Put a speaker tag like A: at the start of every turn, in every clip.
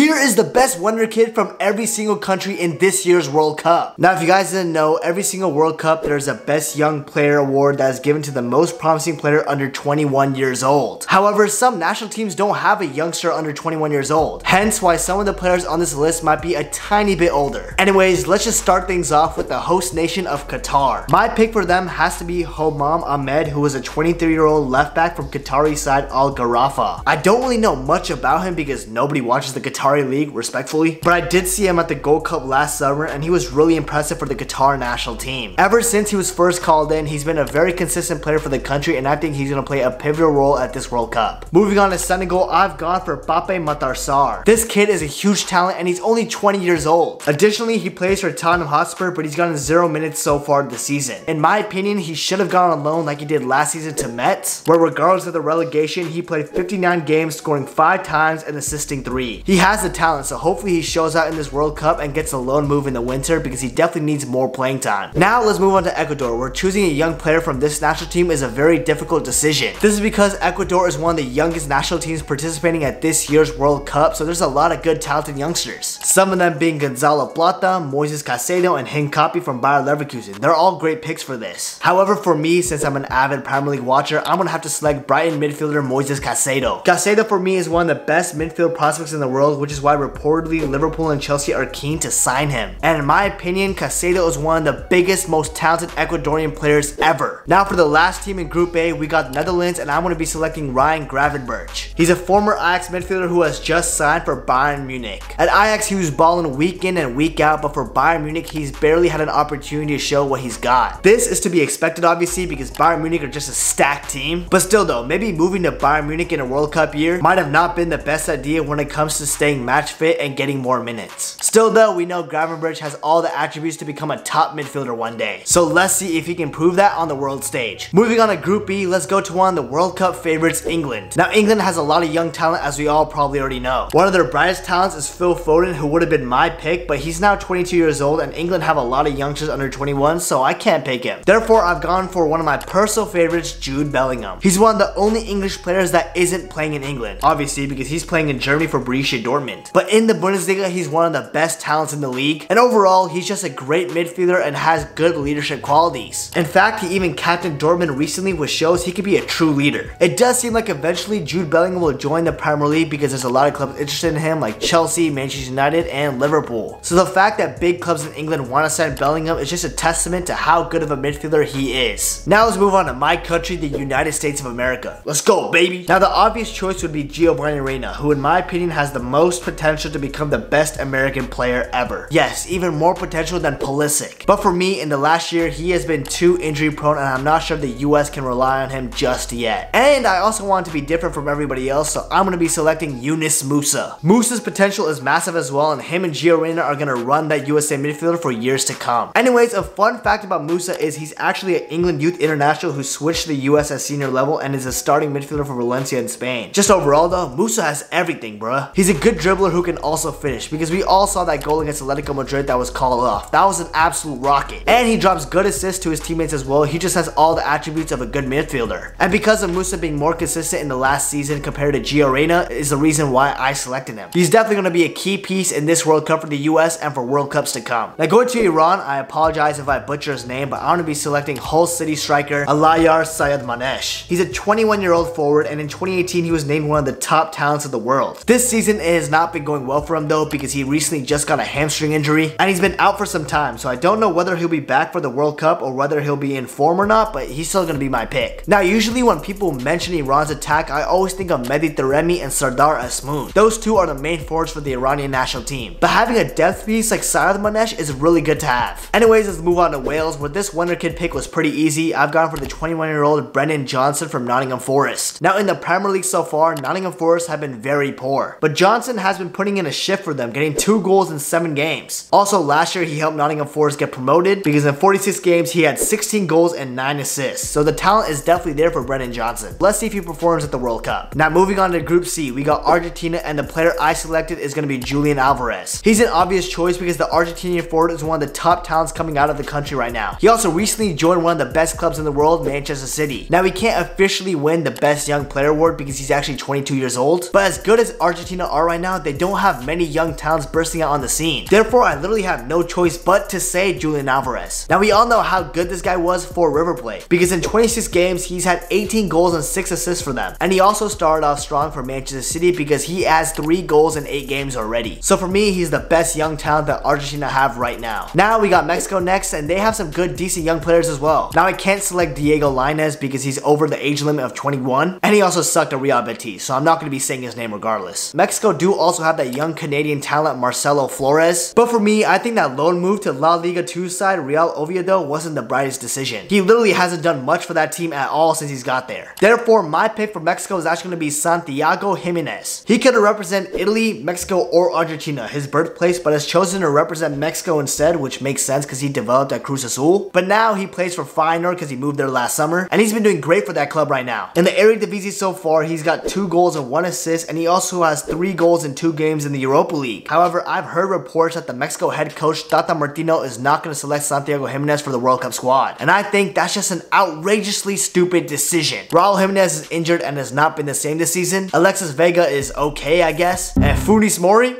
A: Here is the best wonder kid from every single country in this year's World Cup. Now if you guys didn't know, every single World Cup there's a best young player award that is given to the most promising player under 21 years old. However, some national teams don't have a youngster under 21 years old, hence why some of the players on this list might be a tiny bit older. Anyways, let's just start things off with the host nation of Qatar. My pick for them has to be Homam Ahmed who is a 23 year old left back from Qatari side Al Gharafa. I don't really know much about him because nobody watches the Qatari league respectfully, but I did see him at the Gold Cup last summer and he was really impressive for the Qatar national team. Ever since he was first called in, he's been a very consistent player for the country and I think he's going to play a pivotal role at this World Cup. Moving on to Senegal, I've gone for Pape Matar Sarr. This kid is a huge talent and he's only 20 years old. Additionally, he plays for Tottenham Hotspur, but he's gotten zero minutes so far this season. In my opinion, he should have gone on loan like he did last season to Metz, where regardless of the relegation, he played 59 games, scoring 5 times and assisting 3. He has the talent, so hopefully he shows out in this World Cup and gets a loan move in the winter because he definitely needs more playing time. Now let's move on to Ecuador, where choosing a young player from this national team is a very difficult decision. This is because Ecuador is one of the youngest national teams participating at this year's World Cup, so there's a lot of good talented youngsters. Some of them being Gonzalo Plata, Moises Caicedo, and Hincapie from Bayer Leverkusen. They're all great picks for this. However, for me, since I'm an avid Premier League watcher, I'm gonna have to select Brighton midfielder Moises Caicedo. Caicedo for me is one of the best midfield prospects in the world, which is why reportedly Liverpool and Chelsea are keen to sign him. And in my opinion, Caicedo is one of the biggest, most talented Ecuadorian players ever. Now for the last team in Group A, we got Netherlands and I'm going to be selecting Ryan Gravenberch. He's a former Ajax midfielder who has just signed for Bayern Munich. At Ajax, he was balling week in and week out, but for Bayern Munich, he's barely had an opportunity to show what he's got. This is to be expected obviously because Bayern Munich are just a stacked team. But still though, maybe moving to Bayern Munich in a World Cup year might have not been the best idea when it comes to staying match fit and getting more minutes. Still though, we know Gravenberch has all the attributes to become a top midfielder one day. So let's see if he can prove that on the world stage. Moving on to Group B, let's go to one of the World Cup favorites, England. Now England has a lot of young talent as we all probably already know. One of their brightest talents is Phil Foden who would have been my pick, but he's now 22 years old and England have a lot of youngsters under 21, so I can't pick him. Therefore, I've gone for one of my personal favorites, Jude Bellingham. He's one of the only English players that isn't playing in England, obviously because he's playing in Germany for Borussia Dortmund. But in the Bundesliga, he's one of the best talents in the league, and overall, he's just a great midfielder and has good leadership qualities. In fact, he even captained Dortmund recently, which shows he could be a true leader. It does seem like eventually Jude Bellingham will join the Premier League because there's a lot of clubs interested in him like Chelsea, Manchester United, and Liverpool. So the fact that big clubs in England want to sign Bellingham is just a testament to how good of a midfielder he is. Now let's move on to my country, the United States of America. Let's go, baby! Now the obvious choice would be Giovanni Reyna, who in my opinion has the most potential to become the best American player ever. Yes, even more potential than Pulisic. But for me, in the last year, he has been too injury prone and I'm not sure the US can rely on him just yet. And I also want to be different from everybody else, so I'm going to be selecting Yunus Musa. Musa's potential is massive as well and him and Gio Reyna are going to run that USA midfielder for years to come. Anyways, a fun fact about Musa is he's actually an England youth international who switched to the US at senior level and is a starting midfielder for Valencia in Spain. Just overall though, Musa has everything, bruh. He's a good dribbler who can also finish because we all saw that goal against Atletico Madrid that was called off. That was an absolute rocket. And he drops good assists to his teammates as well. He just has all the attributes of a good midfielder. And because of Musa being more consistent in the last season compared to Gio Reyna is the reason why I selected him. He's definitely going to be a key piece in this World Cup for the US and for World Cups to come. Now going to Iran, I apologize if I butcher his name, but I'm going to be selecting Hull City striker Allahyar Sayyadmanesh. He's a 21 year old forward and in 2018 he was named one of the top talents of the world. This season it not been going well for him though because he recently just got a hamstring injury and he's been out for some time so I don't know whether he'll be back for the World Cup or whether he'll be in form or not but he's still going to be my pick. Now usually when people mention Iran's attack I always think of Mehdi Taremi and Sardar Azmoun. Those two are the main forwards for the Iranian national team. But having a depth piece like Sayyadmanesh is really good to have. Anyways let's move on to Wales where this wonder kid pick was pretty easy. I've gone for the 21 year old Brennan Johnson from Nottingham Forest. Now in the Premier League so far Nottingham Forest have been very poor but Johnson has been putting in a shift for them getting 2 goals in 7 games. Also last year he helped Nottingham Forest get promoted because in 46 games he had 16 goals and 9 assists. So the talent is definitely there for Brennan Johnson. Let's see if he performs at the World Cup. Now moving on to Group C, we got Argentina and the player I selected is going to be Julian Alvarez. He's an obvious choice because the Argentinian forward is one of the top talents coming out of the country right now. He also recently joined one of the best clubs in the world, Manchester City. Now he can't officially win the best young player award because he's actually 22 years old, but as good as Argentina are right now, now, they don't have many young talents bursting out on the scene. Therefore, I literally have no choice but to say Julian Alvarez. Now, we all know how good this guy was for River Plate because in 26 games, he's had 18 goals and 6 assists for them. And he also started off strong for Manchester City because he has 3 goals in 8 games already. So for me, he's the best young talent that Argentina have right now. Now, we got Mexico next, and they have some good, decent young players as well. Now, I can't select Diego Lainez because he's over the age limit of 21, and he also sucked at Real Betis, so I'm not going to be saying his name regardless. Mexico do also have that young Canadian talent Marcelo Flores, but for me, I think that loan move to La Liga 2 side Real Oviedo wasn't the brightest decision. He literally hasn't done much for that team at all since he's got there. Therefore, my pick for Mexico is actually going to be Santiago Gimenez. He could represent Italy, Mexico, or Argentina, his birthplace, but has chosen to represent Mexico instead, which makes sense because he developed at Cruz Azul. But now he plays for Feyenoord because he moved there last summer, and he's been doing great for that club right now. In the Eredivisie so far, he's got two goals and one assist, and he also has three goals in two games in the Europa League. However, I've heard reports that the Mexico head coach Tata Martino is not going to select Santiago Gimenez for the World Cup squad, and I think that's just an outrageously stupid decision. Raul Jimenez is injured and has not been the same this season. Alexis Vega is okay, I guess, and Funes Mori.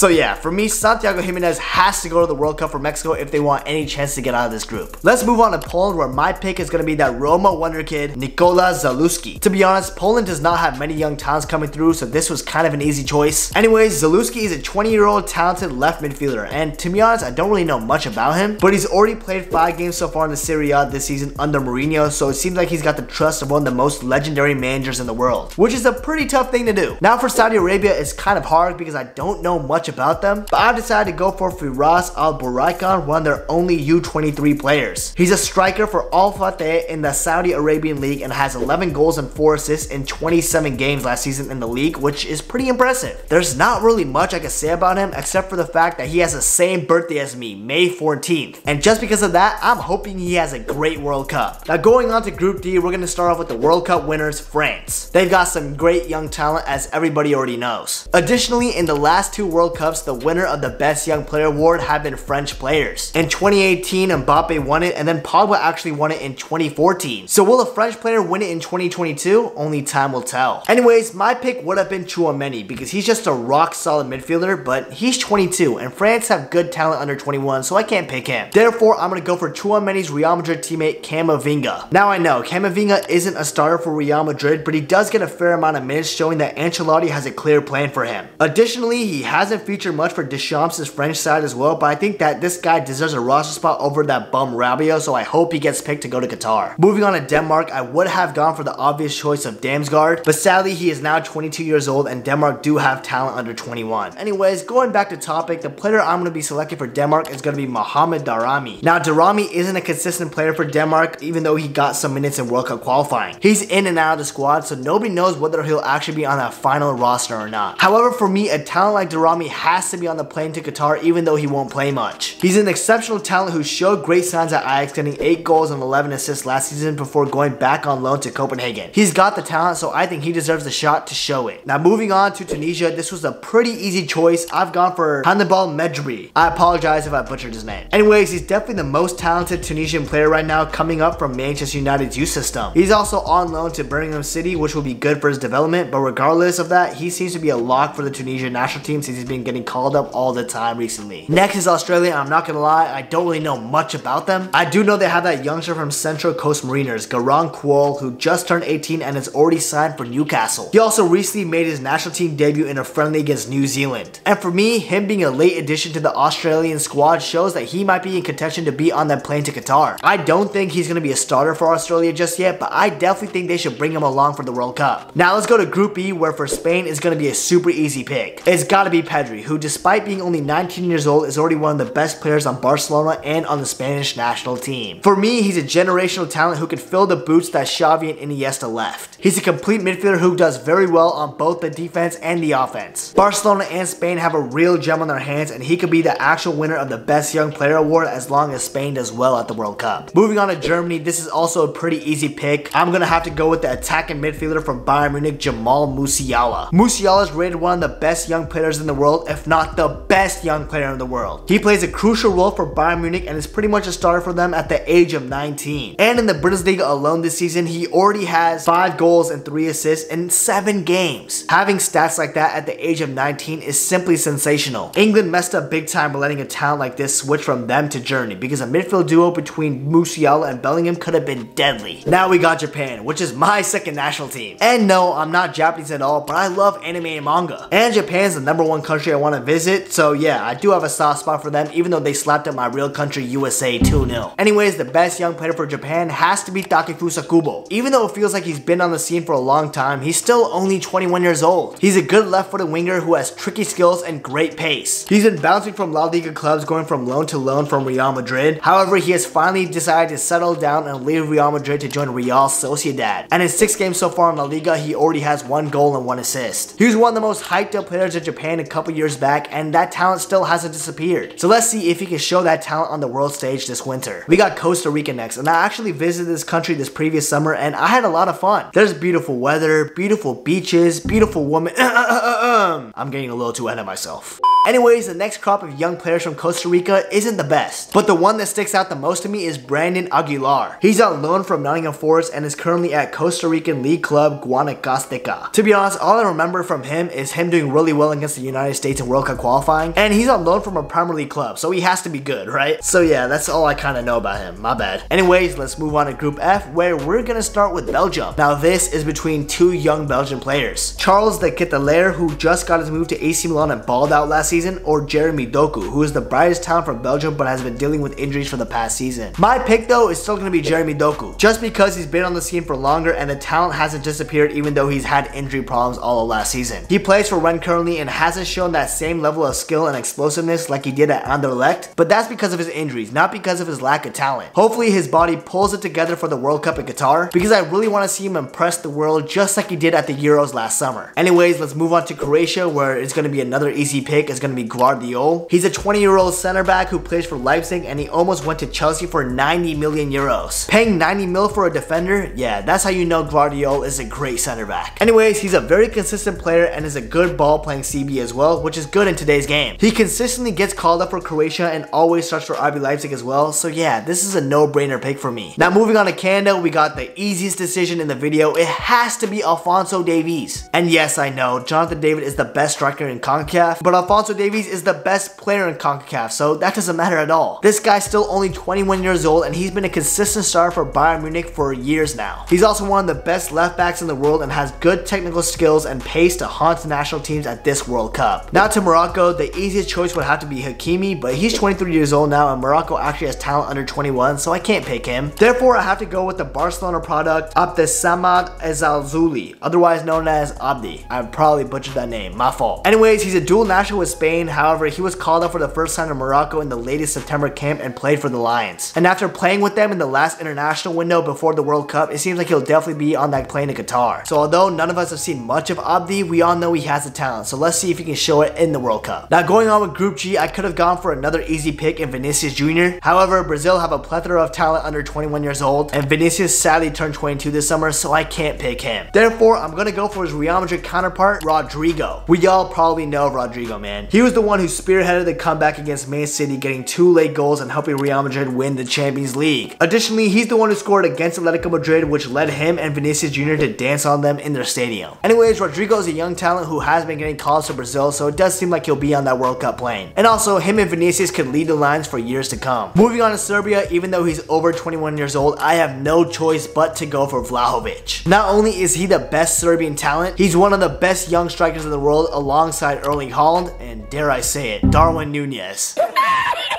A: So yeah, for me, Santiago Gimenez has to go to the World Cup for Mexico if they want any chance to get out of this group. Let's move on to Poland where my pick is going to be that Roma wonder kid, Nicola Zalewski. To be honest, Poland does not have many young talents coming through, so this was kind of an easy choice. Anyways, Zalewski is a 20 year old talented left midfielder, and to be honest, I don't really know much about him, but he's already played 5 games so far in the Serie A this season under Mourinho, so it seems like he's got the trust of one of the most legendary managers in the world, which is a pretty tough thing to do. Now for Saudi Arabia, it's kind of hard because I don't know much about them, but I've decided to go for Firas Al Buraikan, one of their only U23 players. He's a striker for Al Fateh in the Saudi Arabian League and has 11 goals and 4 assists in 27 games last season in the league, which is pretty impressive. There's not really much I can say about him except for the fact that he has the same birthday as me, May 14th. And just because of that, I'm hoping he has a great World Cup. Now going on to Group D, we're going to start off with the World Cup winners, France. They've got some great young talent as everybody already knows. Additionally, in the last two World Cups, the winner of the Best Young Player award have been French players. In 2018, Mbappe won it, and then Pogba actually won it in 2014. So will a French player win it in 2022? Only time will tell. Anyways, my pick would have been Chouameni because he's just a rock solid midfielder, but he's 22, and France have good talent under 21, so I can't pick him. Therefore, I'm gonna go for Chouameni's Real Madrid teammate Camavinga. Now I know, Camavinga isn't a starter for Real Madrid, but he does get a fair amount of minutes showing that Ancelotti has a clear plan for him. Additionally, he hasn't featured much for Deschamps' French side as well, but I think that this guy deserves a roster spot over that bum Rabiot, so I hope he gets picked to go to Qatar. Moving on to Denmark, I would have gone for the obvious choice of Damsgaard, but sadly he is now 22 years old and Denmark do have talent under 21. Anyways, going back to topic, the player I'm going to be selecting for Denmark is going to be Mohamed Daramy. Now Daramy isn't a consistent player for Denmark, even though he got some minutes in World Cup qualifying. He's in and out of the squad, so nobody knows whether he'll actually be on that final roster or not. However, for me, a talent like Daramy has to be on the plane to Qatar even though he won't play much. He's an exceptional talent who showed great signs at Ajax getting 8 goals and 11 assists last season before going back on loan to Copenhagen. He's got the talent so I think he deserves a shot to show it. Now moving on to Tunisia, this was a pretty easy choice. I've gone for Hannibal Mejbri. I apologize if I butchered his name. Anyways, he's definitely the most talented Tunisian player right now coming up from Manchester United's youth system. He's also on loan to Birmingham City which will be good for his development but regardless of that, he seems to be a lock for the Tunisian national team since he's been getting called up all the time recently. Next is Australia. I'm not gonna lie, I don't really know much about them. I do know they have that youngster from Central Coast Mariners, Garang Kuol, who just turned 18 and is already signed for Newcastle. He also recently made his national team debut in a friendly against New Zealand. And for me, him being a late addition to the Australian squad shows that he might be in contention to be on that plane to Qatar. I don't think he's gonna be a starter for Australia just yet, but I definitely think they should bring him along for the World Cup. Now let's go to Group E, where for Spain is gonna be a super easy pick. It's gotta be Pedri, who despite being only 19 years old is already one of the best players on Barcelona and on the Spanish national team. For me, he's a generational talent who can fill the boots that Xavi and Iniesta left. He's a complete midfielder who does very well on both the defense and the offense. Barcelona and Spain have a real gem on their hands and he could be the actual winner of the Best Young Player Award as long as Spain does well at the World Cup. Moving on to Germany, this is also a pretty easy pick. I'm gonna have to go with the attacking midfielder from Bayern Munich, Jamal Musiala. Musiala is rated one of the best young players in the world if not the best young player in the world. He plays a crucial role for Bayern Munich and is pretty much a starter for them at the age of 19. And in the Bundesliga alone this season, he already has 5 goals and 3 assists in 7 games. Having stats like that at the age of 19 is simply sensational. England messed up big time by letting a talent like this switch from them to Germany because a midfield duo between Musiala and Bellingham could have been deadly. Now we got Japan, which is my second national team. And no, I'm not Japanese at all, but I love anime and manga. And Japan is the number one country I want to visit, so yeah, I do have a soft spot for them even though they slapped up my real country USA 2-0. Anyways, the best young player for Japan has to be Takefusa Kubo. Even though it feels like he's been on the scene for a long time, he's still only 21 years old. He's a good left-footed winger who has tricky skills and great pace. He's been bouncing from La Liga clubs going from loan to loan from Real Madrid. However, he has finally decided to settle down and leave Real Madrid to join Real Sociedad. And in six games so far in La Liga, he already has one goal and one assist. He was one of the most hyped up players in Japan a couple years back, and that talent still hasn't disappeared. So let's see if he can show that talent on the world stage this winter. We got Costa Rica next, and I actually visited this country this previous summer, and I had a lot of fun. There's beautiful weather, beautiful beaches, beautiful women. I'm getting a little too ahead of myself. Anyways, the next crop of young players from Costa Rica isn't the best, but the one that sticks out the most to me is Brandon Aguilar. He's on loan from Nottingham Forest and is currently at Costa Rican league club Guanacasteca. To be honest, all I remember from him is him doing really well against the United States in World Cup qualifying, and he's on loan from a Premier League club, so he has to be good, right? So yeah, that's all I kind of know about him, my bad. Anyways, let's move on to Group F, where we're gonna start with Belgium. Now this is between two young Belgian players. Charles de Ketelaere, who just got his move to AC Milan and balled out last season, or Jeremy Doku, who is the brightest talent from Belgium but has been dealing with injuries for the past season. My pick though is still going to be Jeremy Doku, just because he's been on the scene for longer and the talent hasn't disappeared even though he's had injury problems all of last season. He plays for Rennes currently and hasn't shown that same level of skill and explosiveness like he did at Anderlecht, but that's because of his injuries, not because of his lack of talent. Hopefully his body pulls it together for the World Cup in Qatar, because I really want to see him impress the world just like he did at the Euros last summer. Anyways, let's move on to Croatia where it's going to be another easy pick. It's going to be Gvardiol. He's a 20 year old center back who plays for Leipzig and he almost went to Chelsea for 90 million euros. Paying 90 mil for a defender? Yeah, that's how you know Gvardiol is a great center back. Anyways, he's a very consistent player and is a good ball playing CB as well, which is good in today's game. He consistently gets called up for Croatia and always starts for RB Leipzig as well, so yeah, this is a no-brainer pick for me. Now moving on to Canada, we got the easiest decision in the video. It has to be Alphonso Davies. And yes, I know, Jonathan David is the best striker in CONCACAF, but Alphonso Davies is the best player in CONCACAF, so that doesn't matter at all. This guy's still only 21 years old and he's been a consistent star for Bayern Munich for years now. He's also one of the best left backs in the world and has good technical skills and pace to haunt national teams at this World Cup. Now to Morocco, the easiest choice would have to be Hakimi, but he's 23 years old now and Morocco actually has talent under 21, so I can't pick him. Therefore, I have to go with the Barcelona product, Abdessamad Ezzalzouli, otherwise known as Abdi. I probably butchered that name, my fault. Anyways, he's a dual national with Spain, however, he was called up for the first time in Morocco in the latest September camp and played for the Lions. And after playing with them in the last international window before the World Cup, it seems like he'll definitely be on that plane in Qatar. So although none of us have seen much of Abdi, we all know he has the talent, so let's see if he can show it in the World Cup. Now going on with Group G, I could have gone for another easy pick in Vinicius Jr. However, Brazil have a plethora of talent under 21 years old, and Vinicius sadly turned 22 this summer, so I can't pick him. Therefore, I'm gonna go for his Real Madrid counterpart, Rodrygo. We all probably know Rodrygo, man. He was the one who spearheaded the comeback against Man City, getting two late goals and helping Real Madrid win the Champions League. Additionally, he's the one who scored against Atletico Madrid, which led him and Vinicius Jr. to dance on them in their stadium. Anyways, Rodrygo is a young talent who has been getting calls to Brazil, so it does seem like he'll be on that World Cup plane. And also, him and Vinicius could lead the lines for years to come. Moving on to Serbia, even though he's over 21 years old, I have no choice but to go for Vlahovic. Not only is he the best Serbian talent, he's one of the best young strikers in the world alongside Erling Haaland and dare I say it, Darwin Nunez.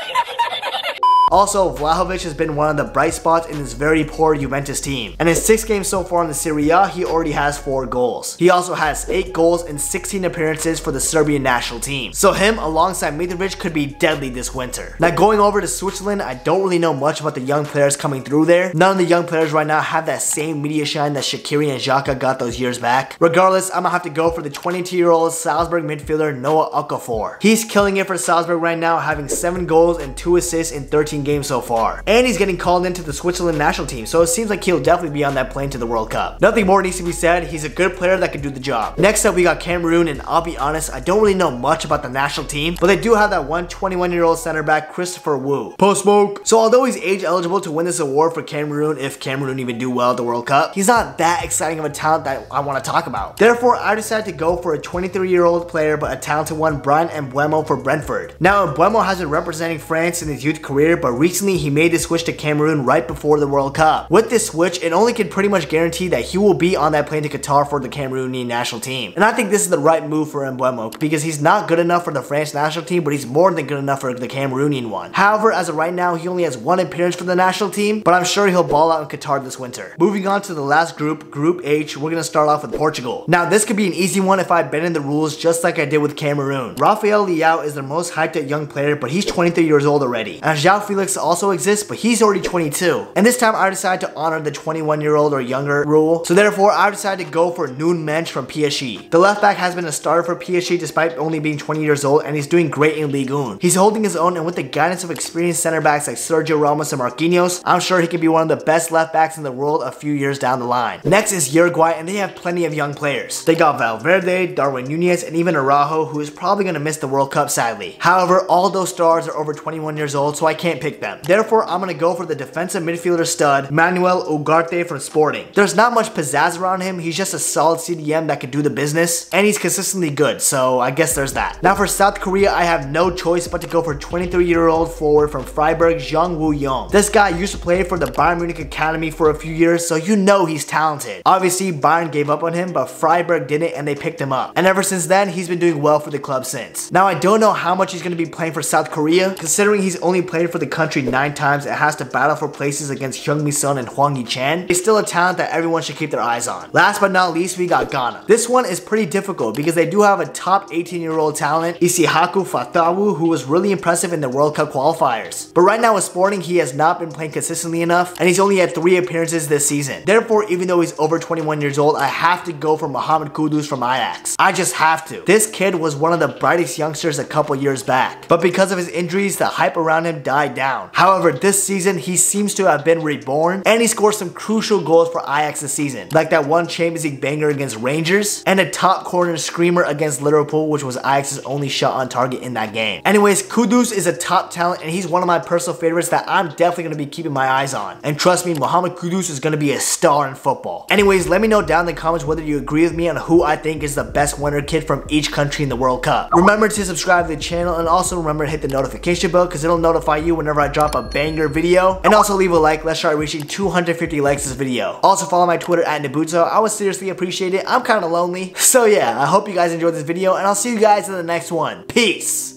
A: Also, Vlahovic has been one of the bright spots in this very poor Juventus team. And in 6 games so far in the Serie A, he already has 4 goals. He also has 8 goals in 16 appearances for the Serbian national team. So him alongside Mitrovic could be deadly this winter. Now going over to Switzerland, I don't really know much about the young players coming through there. None of the young players right now have that same media shine that Shaqiri and Xhaka got those years back. Regardless, I'm gonna have to go for the 22-year-old Salzburg midfielder Noah Okafor. He's killing it for Salzburg right now, having 7 goals and 2 assists in 13 16 games so far. And he's getting called into the Switzerland national team, so it seems like he'll definitely be on that plane to the World Cup. Nothing more needs to be said, he's a good player that can do the job. Next up, we got Cameroon, and I'll be honest, I don't really know much about the national team, but they do have that one 21 year old center back, Christopher Wooh. Post smoke. So although he's age eligible to win this award for Cameroon, if Cameroon even do well at the World Cup, he's not that exciting of a talent that I want to talk about. Therefore, I decided to go for a 23 year old player, but a talented one, Bryan Mbeumo for Brentford. Now, Mbeumo has been representing France in his youth career, but recently he made the switch to Cameroon right before the World Cup. With this switch, it only can pretty much guarantee that he will be on that plane to Qatar for the Cameroonian national team. And I think this is the right move for Mbeumo because he's not good enough for the France national team, but he's more than good enough for the Cameroonian one. However, as of right now, he only has one appearance for the national team, but I'm sure he'll ball out in Qatar this winter. Moving on to the last group, Group H, we're gonna start off with Portugal. Now, this could be an easy one if I bend in the rules just like I did with Cameroon. Rafael Leao is the most hyped at young player, but he's 23 years old already. And João Felix also exists, but he's already 22. And this time I decided to honor the 21 year old or younger rule. So therefore, I decided to go for Nuno Mendes from PSG. The left back has been a starter for PSG despite only being 20 years old, and he's doing great in Ligue 1. He's holding his own, and with the guidance of experienced center backs like Sergio Ramos and Marquinhos, I'm sure he can be one of the best left backs in the world a few years down the line. Next is Uruguay, and they have plenty of young players. They got Valverde, Darwin Nunez, and even Araujo, who is probably going to miss the World Cup sadly. However, all those stars are over 21 years old, so I can't pick them. Therefore, I'm going to go for the defensive midfielder stud, Manuel Ugarte from Sporting. There's not much pizzazz around him, he's just a solid CDM that can do the business, and he's consistently good, so I guess there's that. Now for South Korea, I have no choice but to go for 23 year old forward from Freiburg, Jung Woo Young. This guy used to play for the Bayern Munich Academy for a few years, so you know he's talented. Obviously, Bayern gave up on him, but Freiburg didn't and they picked him up. And ever since then, he's been doing well for the club since. Now, I don't know how much he's going to be playing for South Korea. Considering he's only played for the country 9 times and has to battle for places against Heung-min Son and Hwang Hee-chan, he's still a talent that everyone should keep their eyes on. Last but not least, we got Ghana. This one is pretty difficult because they do have a top 18 year old talent, Issahaku Fatawu, who was really impressive in the World Cup qualifiers. But right now with Sporting, he has not been playing consistently enough, and he's only had 3 appearances this season. Therefore, even though he's over 21 years old, I have to go for Mohamed Kudus from Ajax. I just have to. This kid was one of the brightest youngsters a couple years back, but because of his injuries, the hype around him died down. However, this season, he seems to have been reborn, and he scored some crucial goals for Ajax this season, like that one Champions League banger against Rangers, and a top corner screamer against Liverpool, which was Ajax's only shot on target in that game. Anyways, Kudus is a top talent, and he's one of my personal favorites that I'm definitely going to be keeping my eyes on. And trust me, Mohamed Kudus is going to be a star in football. Anyways, let me know down in the comments whether you agree with me on who I think is the best winner kid from each country in the World Cup. Remember to subscribe to the channel and also remember to hit the notification bell because it'll notify you whenever I drop a banger video. And also leave a like, let's try reaching 250 likes this video. Also follow my Twitter at Nabhuto. I would seriously appreciate it. I'm kind of lonely. So yeah, I hope you guys enjoyed this video and I'll see you guys in the next one. Peace!